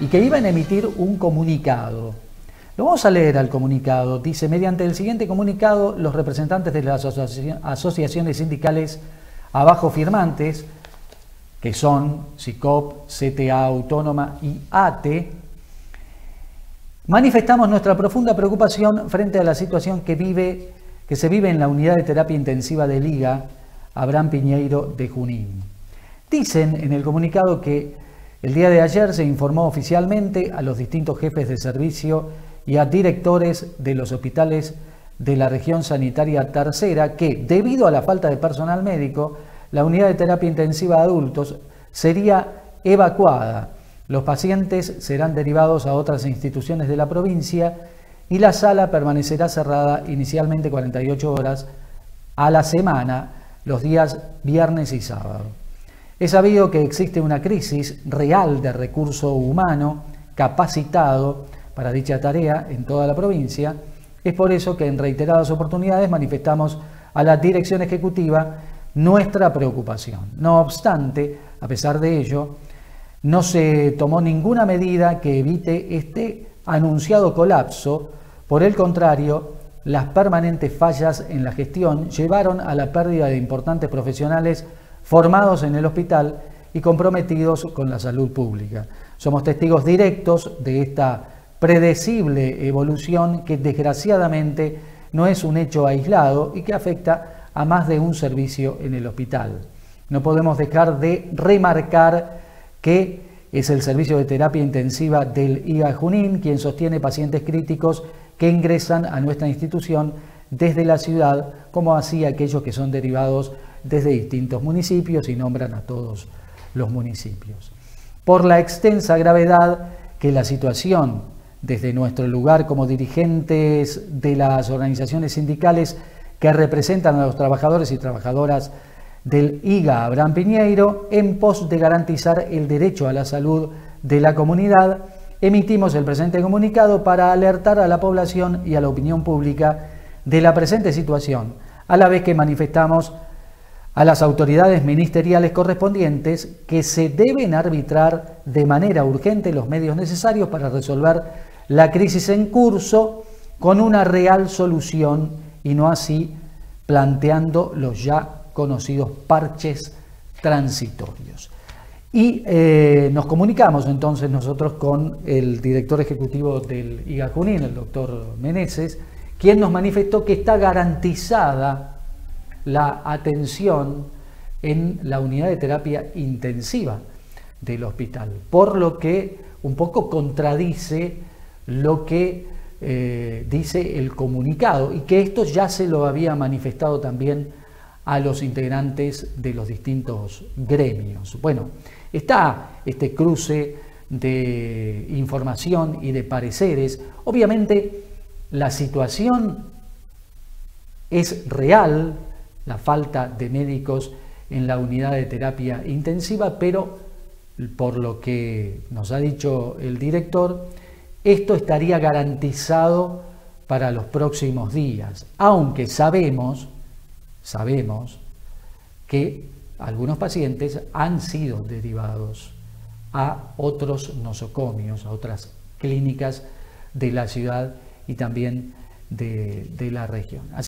y que iban a emitir un comunicado. Lo vamos a leer al comunicado. Dice, mediante el siguiente comunicado, los representantes de las asociaciones sindicales abajo firmantes, que son SICOP, CTA Autónoma y ATE, manifestamos nuestra profunda preocupación frente a la situación que, vive, que se vive en la unidad de terapia intensiva de Liga Abraham Piñeiro de Junín. Dicen en el comunicado que el día de ayer se informó oficialmente a los distintos jefes de servicio y a directores de los hospitales de la región sanitaria tercera que, debido a la falta de personal médico, la unidad de terapia intensiva de adultos sería evacuada. Los pacientes serán derivados a otras instituciones de la provincia y la sala permanecerá cerrada inicialmente 48 horas a la semana, los días viernes y sábado. Es sabido que existe una crisis real de recurso humano capacitado para dicha tarea en toda la provincia. Es por eso que en reiteradas oportunidades manifestamos a la dirección ejecutiva nuestra preocupación. No obstante, a pesar de ello, no se tomó ninguna medida que evite este anunciado colapso. Por el contrario, las permanentes fallas en la gestión llevaron a la pérdida de importantes profesionales formados en el hospital y comprometidos con la salud pública. Somos testigos directos de esta predecible evolución que desgraciadamente no es un hecho aislado y que afecta a más de un servicio en el hospital. No podemos dejar de remarcar que es el servicio de terapia intensiva del IGA Junín quien sostiene pacientes críticos que ingresan a nuestra institución desde la ciudad, como así aquellos que son derivados desde distintos municipios y nombran a todos los municipios. Por la extensa gravedad que la situación desde nuestro lugar como dirigentes de las organizaciones sindicales que representan a los trabajadores y trabajadoras del IGA Abraham Piñeiro, en pos de garantizar el derecho a la salud de la comunidad, emitimos el presente comunicado para alertar a la población y a la opinión pública de la presente situación, a la vez que manifestamos a las autoridades ministeriales correspondientes que se deben arbitrar de manera urgente los medios necesarios para resolver la crisis en curso con una real solución y no así planteando los ya conocidos parches transitorios. Y eh, nos comunicamos entonces nosotros con el director ejecutivo del IGACUNIN, el doctor Meneses, quien nos manifestó que está garantizada la atención en la unidad de terapia intensiva del hospital, por lo que un poco contradice lo que eh, dice el comunicado y que esto ya se lo había manifestado también a los integrantes de los distintos gremios. Bueno, está este cruce de información y de pareceres. Obviamente la situación es real, la falta de médicos en la unidad de terapia intensiva, pero por lo que nos ha dicho el director, esto estaría garantizado para los próximos días, aunque sabemos, sabemos que algunos pacientes han sido derivados a otros nosocomios, a otras clínicas de la ciudad y también de, de la región.